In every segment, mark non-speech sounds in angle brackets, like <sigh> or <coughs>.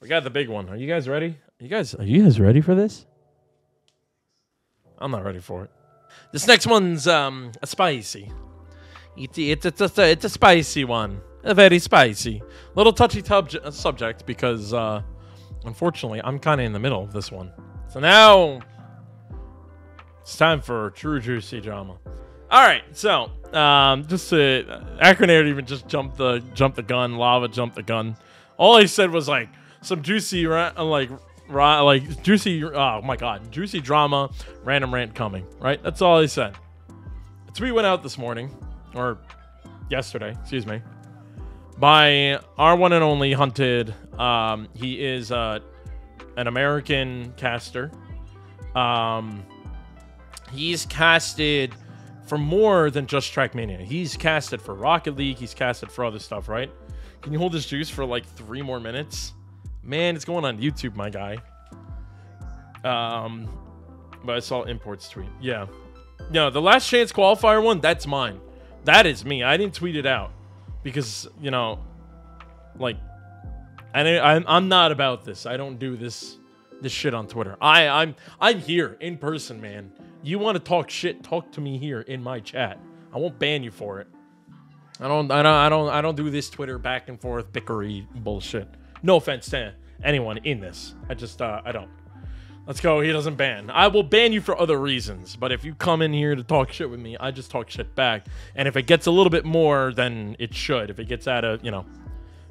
We got the big one. Are you guys ready? Are you guys are you guys ready for this? I'm not ready for it. This next one's um a spicy. It's it's it's a, it's a spicy one. A very spicy. Little touchy tub subject because uh unfortunately I'm kind of in the middle of this one. So now it's time for true juicy drama. All right, so um, just to Acronator even just jumped the jump the gun, lava jumped the gun. All he said was like some juicy ra- like ra- like juicy oh my god juicy drama, random rant coming. Right, that's all he said. A tweet went out this morning or yesterday, excuse me, by our one and only hunted. Um, he is uh, an American caster. Um, he's casted for more than just Trackmania. He's casted for Rocket League. He's casted for other stuff, right? Can you hold this juice for like three more minutes? Man, it's going on YouTube, my guy. Um, but I saw imports tweet. Yeah, no, the last chance qualifier one. That's mine. That is me. I didn't tweet it out because you know, like, I I'm I'm not about this. I don't do this this shit on Twitter. I I'm I'm here in person, man. You want to talk shit? Talk to me here in my chat. I won't ban you for it. I don't I don't I don't I don't do this Twitter back and forth bickery bullshit. No offense to anyone in this. I just uh I don't. Let's go. He doesn't ban. I will ban you for other reasons. But if you come in here to talk shit with me, I just talk shit back. And if it gets a little bit more than it should, if it gets out of, you know,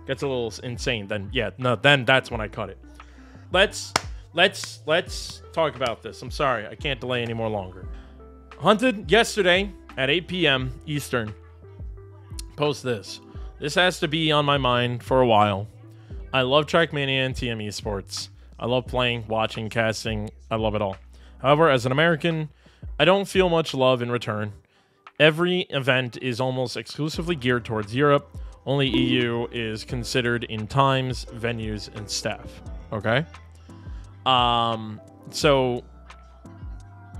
gets a little insane, then yeah, no, then that's when I cut it. Let's let's let's talk about this. I'm sorry, I can't delay any more longer. Hunted yesterday at 8 p.m. Eastern. Post this. This has to be on my mind for a while. I love Trackmania and TM Esports. I love playing, watching, casting. I love it all. However, as an American, I don't feel much love in return. Every event is almost exclusively geared towards Europe. Only EU is considered in times, venues, and staff. Okay? Um, so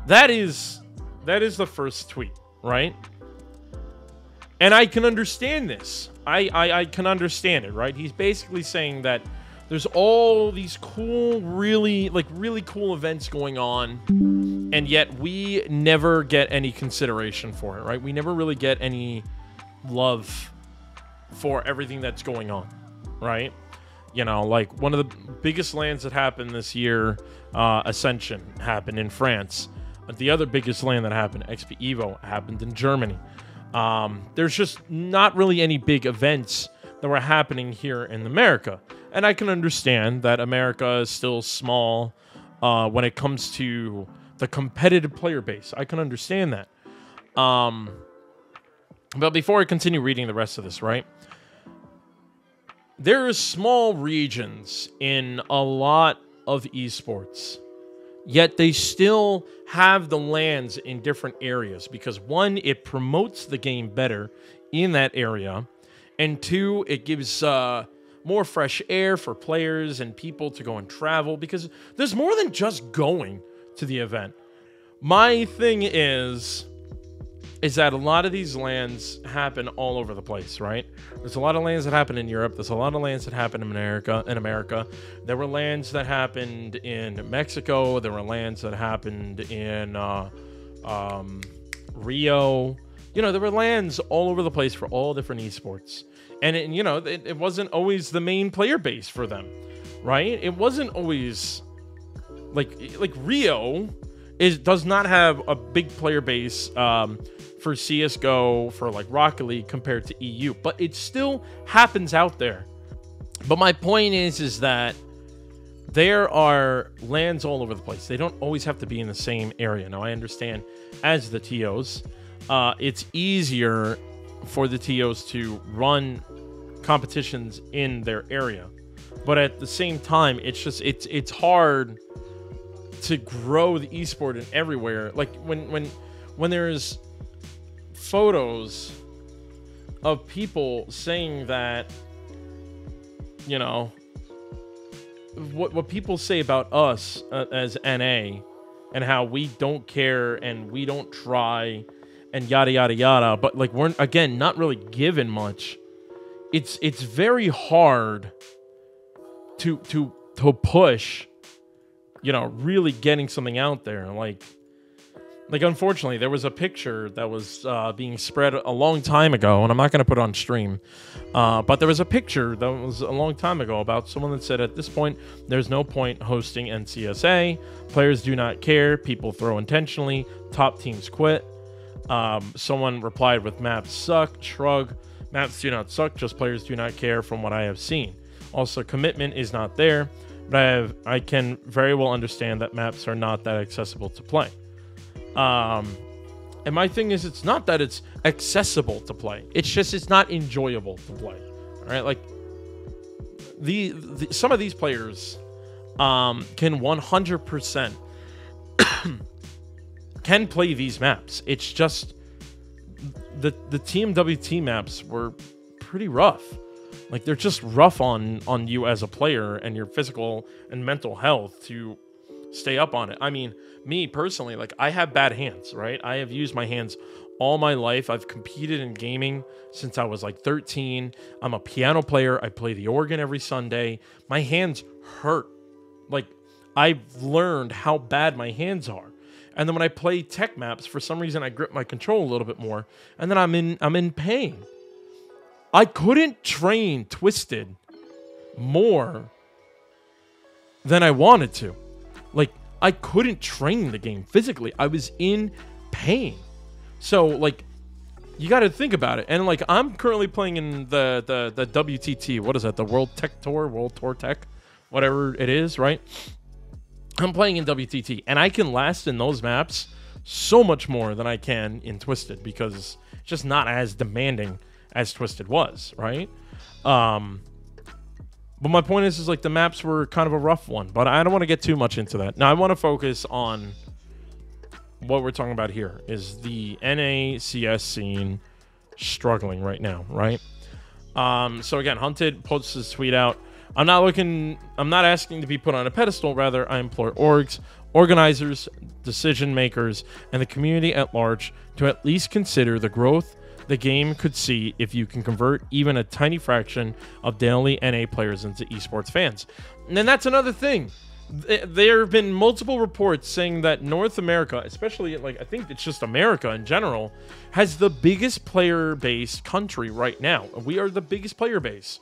that is that is the first tweet, right? And I can understand this. I, I, I can understand it, right? He's basically saying that there's all these cool, really like really cool events going on, and yet we never get any consideration for it, right? We never really get any love for everything that's going on, right? you know, like one of the biggest lands that happened this year, uh, Ascension, happened in France. But the other biggest land that happened, XP Evo, happened in Germany. Um, there's just not really any big events that were happening here in America. And I can understand that America is still small uh, when it comes to the competitive player base. I can understand that. Um, but before I continue reading the rest of this, right? there are small regions in a lot of esports yet they still have the lands in different areas because one it promotes the game better in that area and two it gives uh, more fresh air for players and people to go and travel because there's more than just going to the event. My thing is is that a lot of these lands happen all over the place, right? There's a lot of lands that happen in Europe. There's a lot of lands that happen in America. In America, there were lands that happened in Mexico. There were lands that happened in uh, um, Rio. You know, there were lands all over the place for all different esports, and it, you know, it, it wasn't always the main player base for them, right? It wasn't always like like Rio is does not have a big player base. Um, for CSGO, for like Rocket League compared to EU, but it still happens out there. But my point is, is that there are lands all over the place. They don't always have to be in the same area. Now, I understand as the TOs, uh, it's easier for the TOs to run competitions in their area. But at the same time, it's just it's it's hard to grow the esport in everywhere. Like when when when there's photos of people saying that you know what what people say about us uh, as NA and how we don't care and we don't try and yada yada yada but like we're again not really given much it's it's very hard to to to push, you know, really getting something out there. Like, like unfortunately, there was a picture that was uh, being spread a long time ago, and I'm not going to put on stream. Uh, but there was a picture that was a long time ago about someone that said, "At this point, there's no point hosting NCSA. Players do not care. People throw intentionally. Top teams quit." Um, someone replied with, "Maps suck. Shrug. Maps do not suck. Just players do not care. From what I have seen." Also, commitment is not there, but I have I can very well understand that maps are not that accessible to play. Um, and my thing is, it's not that it's accessible to play; it's just it's not enjoyable to play. All right, like the, the some of these players um, can 100% <coughs> can play these maps. It's just the the TMWT maps were pretty rough. Like they're just rough on on you as a player and your physical and mental health to stay up on it. I mean, me personally, like I have bad hands, right? I have used my hands all my life. I've competed in gaming since I was like 13. I'm a piano player. I play the organ every Sunday. My hands hurt. Like I've learned how bad my hands are. And then when I play tech maps, for some reason I grip my control a little bit more, and then I'm in I'm in pain. I couldn't train Twisted more than I wanted to. Like, I couldn't train the game physically. I was in pain. So, like, you got to think about it. And like, I'm currently playing in the, the the WTT. What is that? The World Tech Tour, World Tour Tech, whatever it is, right? I'm playing in WTT, and I can last in those maps so much more than I can in Twisted because it's just not as demanding as Twisted was, right? Um, but my point is, is like the maps were kind of a rough one, but I don't want to get too much into that. Now I want to focus on what we're talking about here is the NACS scene struggling right now, right? Um, so again, Hunted posts his tweet out. I'm not looking. I'm not asking to be put on a pedestal. Rather, I implore orgs, organizers, decision makers, and the community at large to at least consider the growth the game could see if you can convert even a tiny fraction of daily NA players into esports fans. And that's another thing. There have been multiple reports saying that North America, especially like I think it's just America in general, has the biggest player base country right now. We are the biggest player base.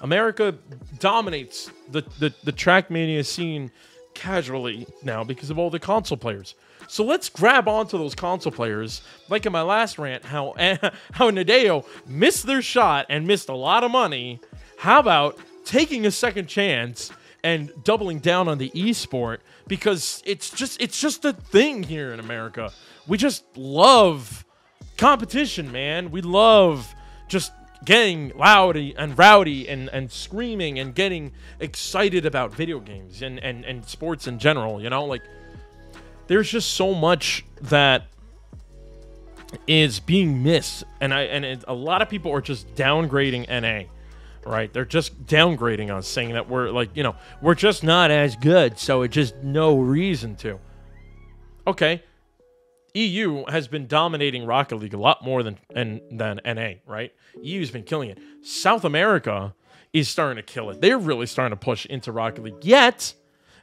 America dominates the, the, the Trackmania scene casually now because of all the console players. So let's grab onto those console players, like in my last rant, how <laughs> how Nadeo missed their shot and missed a lot of money. How about taking a second chance and doubling down on the esport because it's just it's just a thing here in America. We just love competition, man. We love just getting loud and rowdy and, and screaming and getting excited about video games and, and, and sports in general, you know? Like there's just so much that is being missed, and I and it, a lot of people are just downgrading NA. Right, they're just downgrading us, saying that we're like, you know, we're just not as good, so it's just no reason to. Okay, EU has been dominating Rocket League a lot more than and, than NA, right? EU's been killing it. South America is starting to kill it. They're really starting to push into Rocket League. Yet,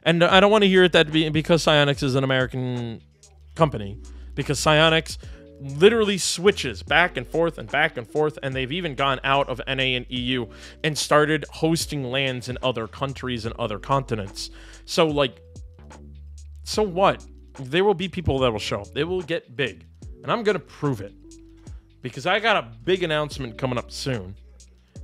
and I don't want to hear it that be, because Psyonix is an American company, because Psyonix literally switches back and forth and back and forth, and they've even gone out of NA and EU and started hosting lands in other countries and other continents. So, like, so what? There will be people that will show up. It will get big, and I'm gonna prove it because I got a big announcement coming up soon.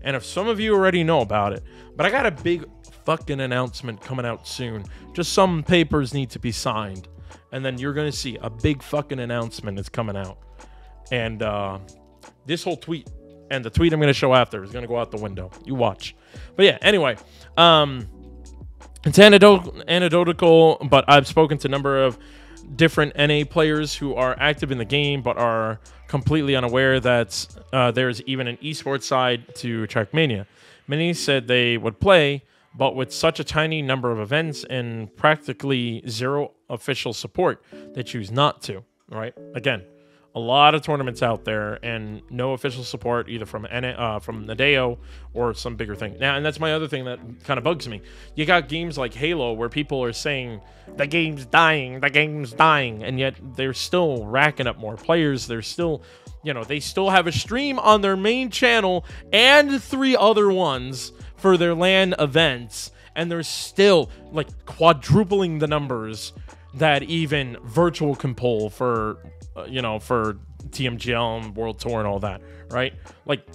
And if some of you already know about it, but I got a big fucking announcement coming out soon. Just some papers need to be signed. And then you're going to see a big fucking announcement is coming out. And uh, this whole tweet and the tweet I'm going to show after is going to go out the window. You watch. But yeah, anyway, um, it's anecdotal, but I've spoken to a number of different NA players who are active in the game but are completely unaware that uh, there's even an esports side to Trackmania. Many said they would play, but with such a tiny number of events and practically zero official support, they choose not to. Right? Again, a lot of tournaments out there and no official support either from uh, from Nadeo or some bigger thing. Now, and that's my other thing that kind of bugs me. You got games like Halo where people are saying the game's dying, the game's dying, and yet they're still racking up more players. They're still, you know, they still have a stream on their main channel and three other ones for their LAN events, and they're still like quadrupling the numbers that even virtual can pull for uh, you know, for TMGL and World Tour and all that, right? Like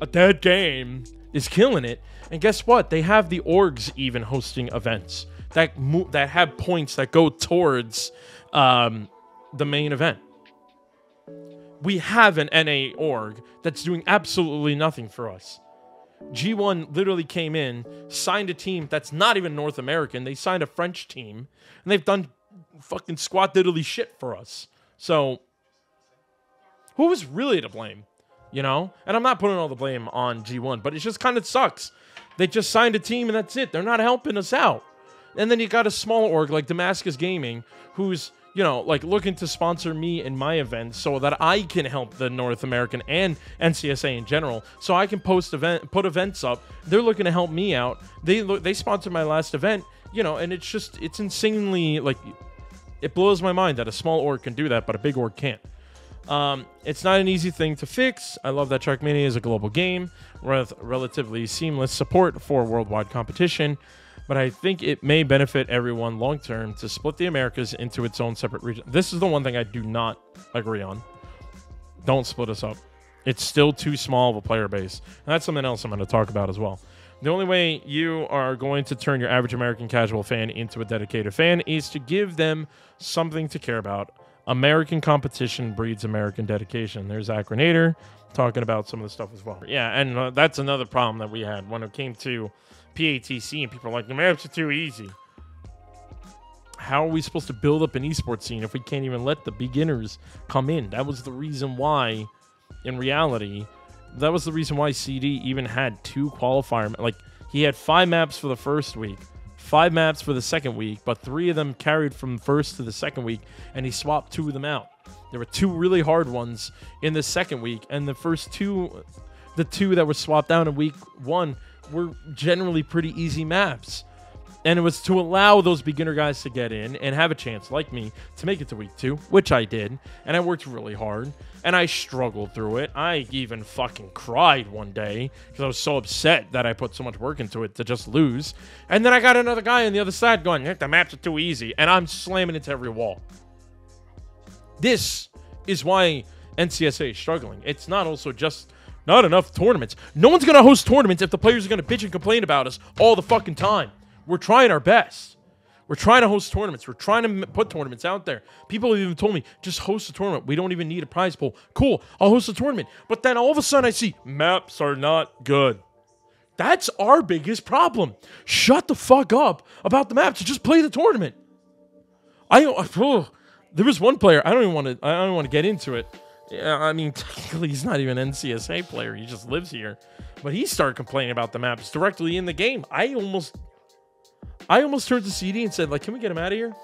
a dead game is killing it. And guess what? They have the orgs even hosting events that that have points that go towards um, the main event. We have an NA org that's doing absolutely nothing for us. G1 literally came in, signed a team that's not even North American. They signed a French team, and they've done fucking squat diddly shit for us. So, who was really to blame? You know? And I'm not putting all the blame on G1, but it just kind of sucks. They just signed a team and that's it. They're not helping us out. And then you got a small org like Damascus Gaming, who's, you know, like looking to sponsor me in my events so that I can help the North American and NCSA in general. So I can post event, put events up. They're looking to help me out. They they sponsored my last event, you know, and it's just, it's insanely like it blows my mind that a small org can do that, but a big org can't. Um, it's not an easy thing to fix. I love that Trackmania is a global game with relatively seamless support for worldwide competition, but I think it may benefit everyone long term to split the Americas into its own separate region. This is the one thing I do not agree on. Don't split us up. It's still too small of a player base. And that's something else I'm going to talk about as well. The only way you are going to turn your average American casual fan into a dedicated fan is to give them something to care about. American competition breeds American dedication. There's Acronator talking about some of the stuff as well. Yeah, and uh, that's another problem that we had when it came to PATC, and people are like, the maps are too easy. How are we supposed to build up an esports scene if we can't even let the beginners come in? That was the reason why, in reality, that was the reason why CD even had two qualifier. Like he had five maps for the first week, five maps for the second week, but three of them carried from first to the second week, and he swapped two of them out. There were two really hard ones in the second week, and the first two, the two that were swapped out in week one, were generally pretty easy maps and it was to allow those beginner guys to get in and have a chance, like me, to make it to week two, which I did, and I worked really hard, and I struggled through it. I even fucking cried one day because I was so upset that I put so much work into it to just lose. And then I got another guy on the other side going, the maps are too easy, and I'm slamming into every wall. This is why NCSA is struggling. It's not also just not enough tournaments. No one's gonna host tournaments if the players are gonna bitch and complain about us all the fucking time. We're trying our best. We're trying to host tournaments. We're trying to put tournaments out there. People have even told me, just host a tournament. We don't even need a prize pool. Cool, I'll host a tournament. But then all of a sudden I see maps are not good. That's our biggest problem. Shut the fuck up about the maps. Just play the tournament. I oh, <sighs> there was one player. I don't even want to. I don't want to get into it. Yeah, I mean, <laughs> technically he's not even an NCSA player. He just lives here. But he started complaining about the maps directly in the game. I almost I almost turned to CD and said, like, can we get him out of here?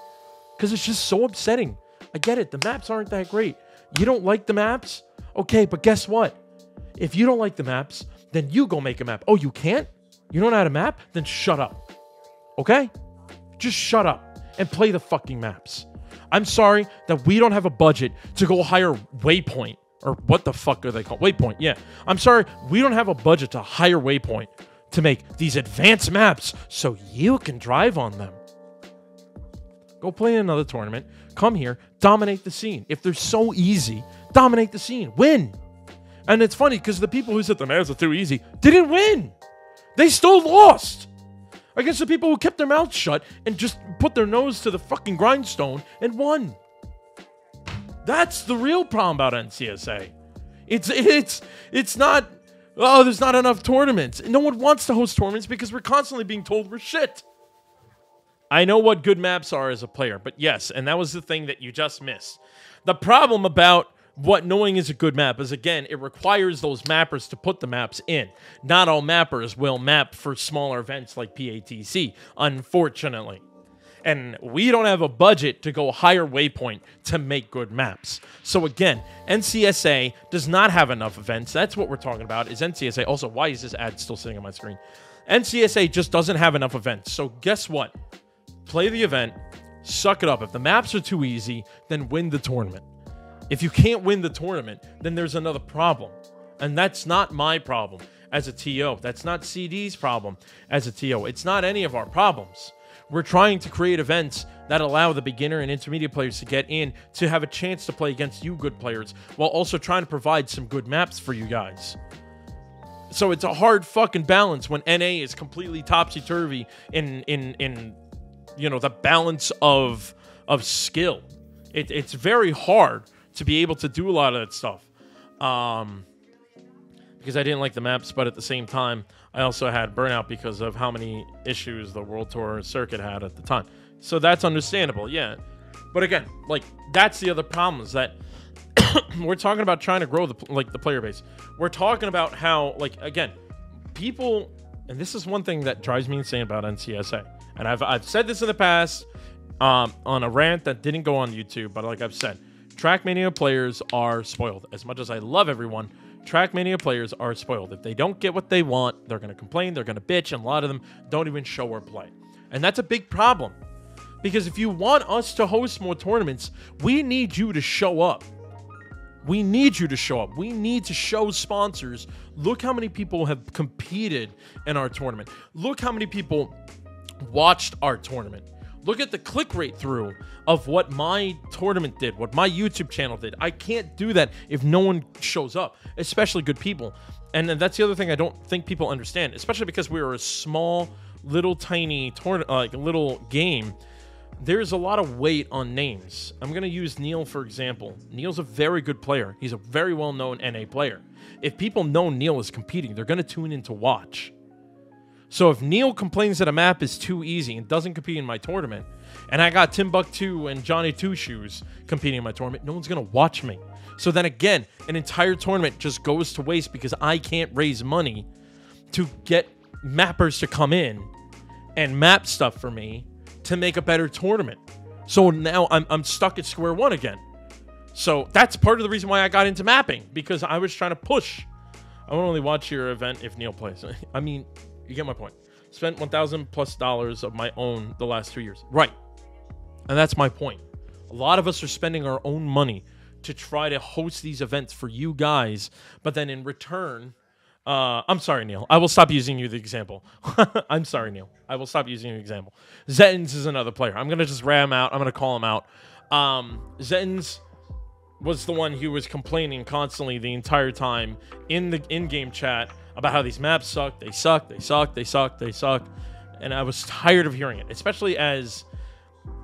Because it's just so upsetting. I get it. The maps aren't that great. You don't like the maps? Okay, but guess what? If you don't like the maps, then you go make a map. Oh, you can't? You don't know how to map? Then shut up. Okay? Just shut up and play the fucking maps. I'm sorry that we don't have a budget to go hire Waypoint or what the fuck are they called? Waypoint, yeah. I'm sorry, we don't have a budget to hire Waypoint to make these advanced maps so you can drive on them. Go play in another tournament, come here, dominate the scene. If they're so easy, dominate the scene, win. And it's funny because the people who said the maps are too easy didn't win. They still lost against the people who kept their mouths shut and just put their nose to the fucking grindstone and won. That's the real problem about NCSA. It's it's it's not oh, there's not enough tournaments. No one wants to host tournaments because we're constantly being told we're shit. I know what good maps are as a player, but yes, and that was the thing that you just missed. The problem about what knowing is a good map is again, it requires those mappers to put the maps in. Not all mappers will map for smaller events like PATC, unfortunately. And we don't have a budget to go hire waypoint to make good maps. So again, NCSA does not have enough events. That's what we're talking about is NCSA. Also, why is this ad still sitting on my screen? NCSA just doesn't have enough events. So guess what? Play the event, suck it up. If the maps are too easy, then win the tournament. If you can't win the tournament, then there's another problem. And that's not my problem as a TO. That's not CD's problem as a TO. It's not any of our problems. We're trying to create events that allow the beginner and intermediate players to get in to have a chance to play against you good players while also trying to provide some good maps for you guys. So it's a hard fucking balance when NA is completely topsy turvy in in in you know the balance of of skill. It, it's very hard to be able to do a lot of that stuff. Um, because I didn't like the maps, but at the same time, I also had burnout because of how many issues the World Tour circuit had at the time. So that's understandable, yeah. But again, like that's the other problem is that <coughs> we're talking about trying to grow the like the player base. We're talking about how like again, people and this is one thing that drives me insane about NCSA. And I've I've said this in the past um, on a rant that didn't go on YouTube, but like I've said, Trackmania players are spoiled. As much as I love everyone, Trackmania players are spoiled. If they don't get what they want, they're going to complain, they're going to bitch, and a lot of them don't even show or play. And that's a big problem. Because if you want us to host more tournaments, we need you to show up. We need you to show up. We need to show sponsors. Look how many people have competed in our tournament. Look how many people watched our tournament. Look at the click rate through of what my tournament did, what my YouTube channel did. I can't do that if no one shows up, especially good people. And that's the other thing I don't think people understand, especially because we are a small, little, tiny tournament, uh, like little game. There's a lot of weight on names. I'm going to use Neil for example. Neil's a very good player. He's a very well known NA player. If people know Neil is competing, they're going to tune in to watch. So if Neil complains that a map is too easy and doesn't compete in my tournament, and I got Timbuktu and Johnny Two Shoes competing in my tournament, no one's gonna watch me. So then again, an entire tournament just goes to waste because I can't raise money to get mappers to come in and map stuff for me to make a better tournament. So now I'm, I'm stuck at square one again. So that's part of the reason why I got into mapping because I was trying to push. I will only watch your event if Neil plays. <laughs> I mean, you get my point. Spent 1,000 plus dollars of my own the last two years. Right. And that's my point. A lot of us are spending our own money to try to host these events for you guys, but then in return, uh, I'm sorry, Neil. I will stop using you the example. <laughs> I'm sorry, Neil. I will stop using the example. Zettins is another player. I'm gonna just ram out. I'm gonna call him out. Um, Zettins was the one who was complaining constantly the entire time in the in-game chat about how these maps suck. They suck. They suck. They suck. They suck. And I was tired of hearing it, especially as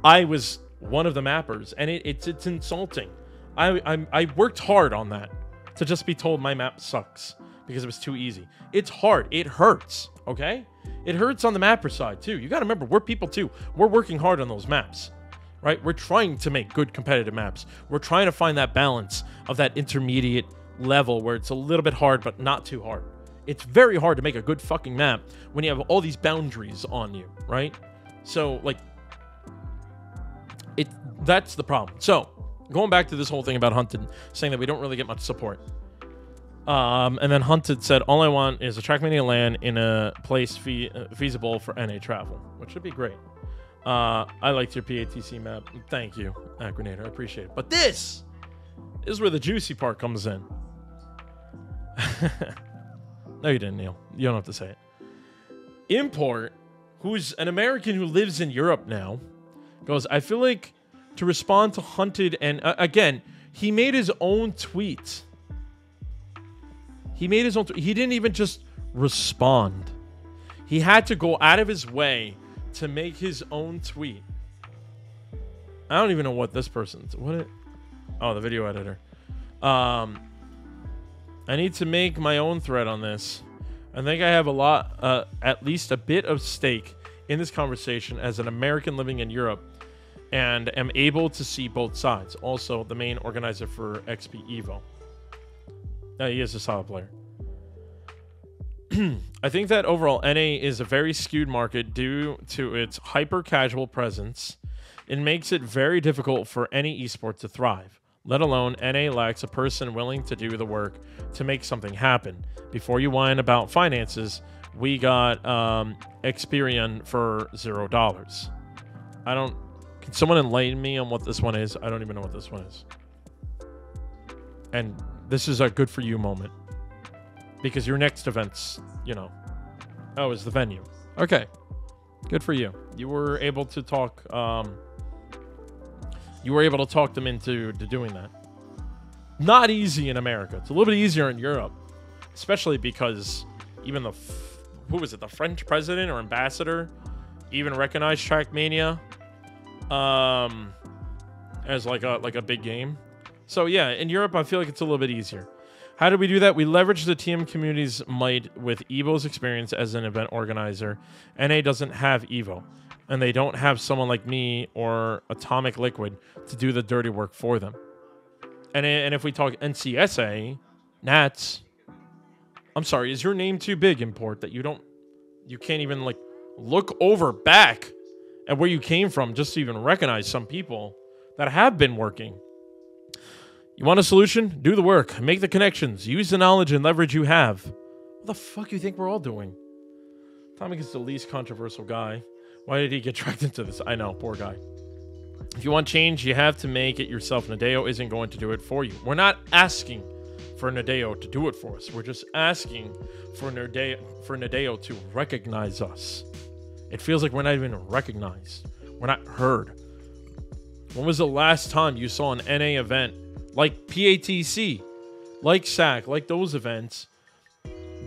I was one of the mappers, and it, it's it's insulting. I, I I worked hard on that to just be told my map sucks because it was too easy. It's hard. It hurts. Okay, it hurts on the mapper side too. You got to remember, we're people too. We're working hard on those maps right? We're trying to make good competitive maps. We're trying to find that balance of that intermediate level where it's a little bit hard, but not too hard. It's very hard to make a good fucking map when you have all these boundaries on you, right? So like it that's the problem. So, going back to this whole thing about Hunted saying that we don't really get much support. Um, and then Hunted said, "All I want is a Trackmania land in a place fe- uh, feasible for NA travel, which would be great." Uh, I liked your PATC map. Thank you, Acronator. I appreciate it. But this is where the juicy part comes in. <laughs> No, you didn't, Neil. You don't have to say it. Import, who's an American who lives in Europe now, goes, I feel like to respond to Hunted, and uh, again, he made his own tweet. He made his own. he didn't even just respond. He had to go out of his way to make his own tweet. I don't even know what this person's. What it? Oh, the video editor. Um, I need to make my own thread on this. I think I have a lot, uh, at least a bit of stake in this conversation as an American living in Europe and am able to see both sides. Also, the main organizer for XP Evo. Uh, he is a solid player. <clears throat> I think that overall NA is a very skewed market due to its hyper casual presence. It makes it very difficult for any esport to thrive, let alone NA lacks a person willing to do the work to make something happen. Before you whine about finances, we got um, Experian for zero dollars. I don't. Can someone enlighten me on what this one is? I don't even know what this one is. And this is a good for you moment because your next event's, you know, oh, is the venue. Okay, good for you. You were able to talk. Um, you were able to talk them into to doing that. Not easy in America. It's a little bit easier in Europe, especially because even the who was it, the French president or ambassador, even recognized Trackmania um, as like a like a big game. So yeah, in Europe, I feel like it's a little bit easier. How do we do that? We leverage the TM community's might with Evo's experience as an event organizer. NA doesn't have Evo, and they don't have someone like me or Atomic Liquid to do the dirty work for them. And, and if we talk NCSA, Nats, I'm sorry, is your name too big, import, that you don't, you can't even like look over back at where you came from just to even recognize some people that have been working? You want a solution? Do the work. Make the connections. Use the knowledge and leverage you have. What the fuck you think we're all doing? Tommy is the least controversial guy. Why did he get <laughs> dragged into this? I know, poor guy. If you want change, you have to make it yourself. Nadeo isn't going to do it for you. We're not asking for Nadeo to do it for us. We're just asking for Nadeo, for Nadeo to recognize us. It feels like we're not even recognized. We're not heard. When was the last time you saw an NA event like PATC, like SAC, like those events,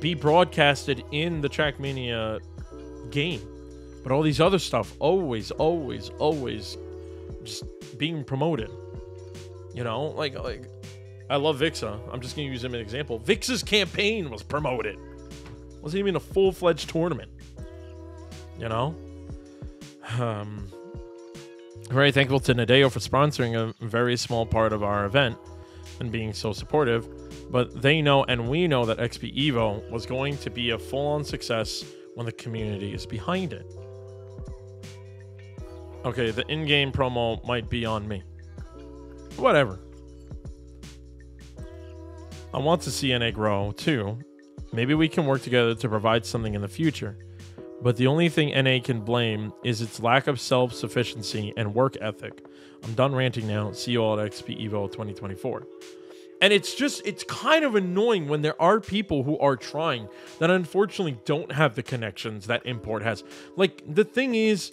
be broadcasted in the Trackmania game. But all these other stuff always, always, always just being promoted. You know, like like I love Vixa. I'm just gonna use him as an example. Vixa's campaign was promoted. Wasn't even a full fledged tournament. You know? Um very thankful to Nadeo for sponsoring a very small part of our event and being so supportive. But they know and we know that XP Evo was going to be a full on success when the community is behind it. Okay, the in game promo might be on me. Whatever. I want to see NA grow too. Maybe we can work together to provide something in the future. But the only thing NA can blame is its lack of self sufficiency and work ethic. I'm done ranting now. See you all at XP Evo 2024. And it's just, it's kind of annoying when there are people who are trying that unfortunately don't have the connections that Import has. Like, the thing is,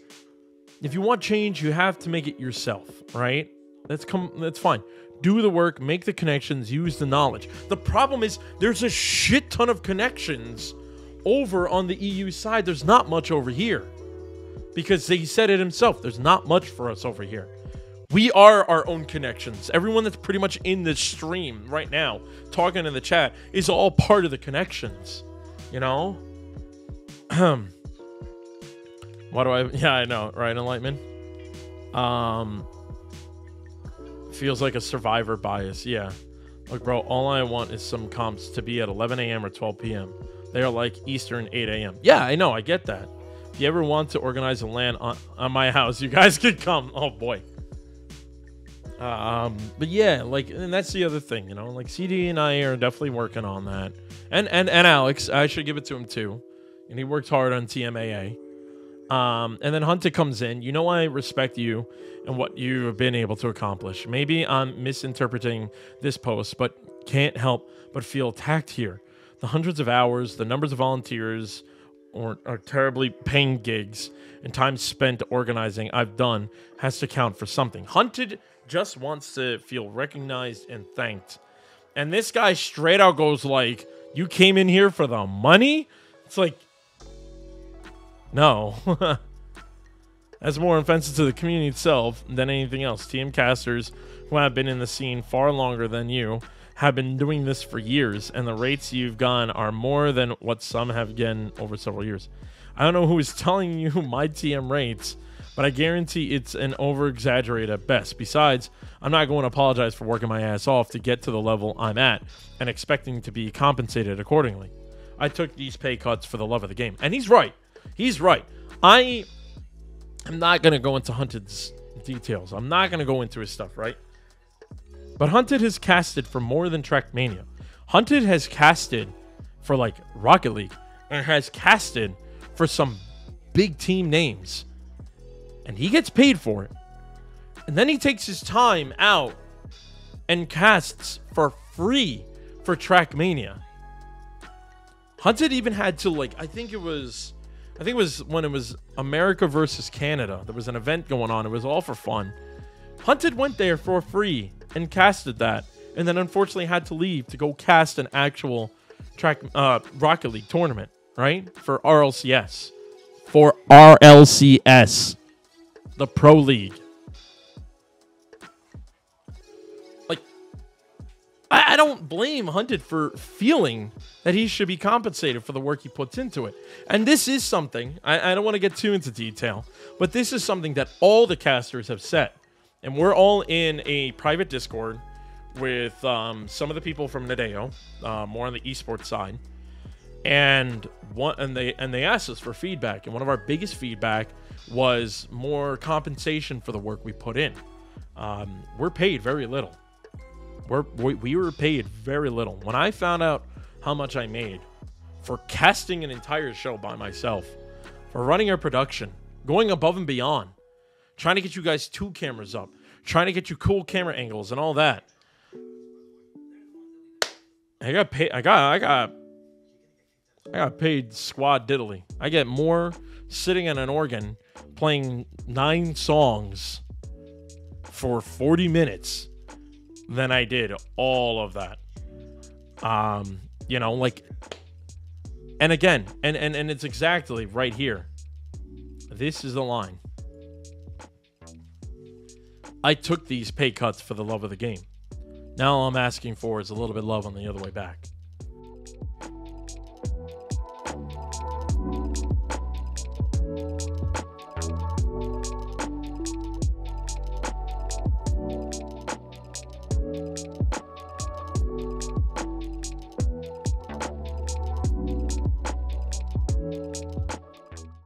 if you want change, you have to make it yourself, right? That's come that's fine. Do the work, make the connections, use the knowledge. The problem is there's a shit ton of connections over on the EU side, there's not much over here. Because he said it himself, there's not much for us over here. We are our own connections. Everyone that's pretty much in this stream right now, talking in the chat, is all part of the connections. You know? <clears throat> Um, Why do I <laughs> yeah, I know, right, Enlightenment? Um feels like a survivor bias, yeah. Look, bro, all I want is some comps to be at 11 a.m. or 12 p.m. They are like Eastern 8 a.m. Yeah, I know. I get that. If you ever want to organize a LAN on, on my <laughs> house, you guys could come. Oh, boy. Um, but yeah, like, and that's the other thing, you know, like CD and I are definitely working on that. And, and, and Alex, I should give it to him too. And he worked hard on TMAA. Um, and then Hunter comes in. You know, I respect you and what you have been able to accomplish. Maybe I'm misinterpreting this post, but can't help but feel attacked here the hundreds of hours, the numbers of volunteers, or, or terribly paying gigs, and time spent organizing I've done has to count for something. Hunted just wants to feel recognized and thanked. And this guy straight out goes like, "You came in here for the money?" It's like, no. <laughs> That's more offensive to the community itself than anything else. TM casters who have been in the scene far longer than you have been doing this for years, and the rates you've gone are more than what some have gotten over several years. I don't know who is <laughs> telling you my TM rates, but I guarantee it's an over exaggerated at best. Besides, I'm not going to apologize for working my ass off to get to the level I'm at and expecting to be compensated accordingly. I took these pay cuts for the love of the game. And he's right. He's right. I am not going to go into Hunted's details. I'm not going to go into his stuff, right? But Hunted has casted for more than Trackmania. Hunted has casted for like Rocket League and has casted for some big team names. And he gets paid for it. And then he takes his time out and casts for free for Trackmania. Hunted even had to like I think it was I think it was when it was America versus Canada. There was an event going on. It was all for fun. Hunted went there for free and casted that, and then unfortunately had to leave to go cast an actual track uh, Rocket League tournament, right? For RLCS. For RLCS. The Pro League. I, I don't blame Hunted for feeling that he should be compensated for the work he puts into it. And this is something, I, I don't want to get too into detail, but this is something that all the casters have said. And we're all in a private Discord with um, some of the people from Nadeo, uh, more on the esports side. And one and they and they asked us for feedback. And one of our biggest feedback was more compensation for the work we put in. Um, we're paid very little. We're, we, we were paid very little. When I found out how much I made for casting an entire show by myself, for running our production, going above and beyond, trying to get you guys two cameras up, trying to get you cool camera angles and all that. I got paid. I got. I got. I got paid squad diddly. I get more sitting in an organ playing nine songs for 40 minutes than I did all of that. Um, you know, like and again, and and and it's exactly right here. This is the line. I took these pay cuts for the love of the game. Now all I'm asking for is a little bit love on the other way back.